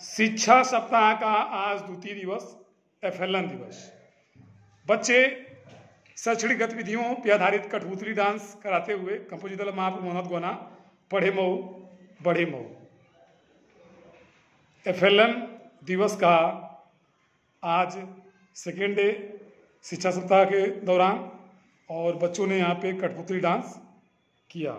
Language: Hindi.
शिक्षा सप्ताह का आज द्वितीय दिवस, एफएलएन दिवस। बच्चे शैक्षणिक गतिविधियों पर आधारित कठपुतली डांस कराते हुए कंपोजिटर महापुर मोहम्मद गोना, पढ़े मऊ, बढ़े मऊ। एफएलएन दिवस का आज सेकेंड डे शिक्षा सप्ताह के दौरान और बच्चों ने यहाँ पे कठपुतली डांस किया।